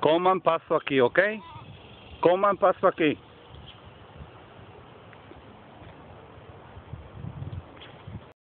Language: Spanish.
Coman paso aquí, ¿ok? Coman paso aquí.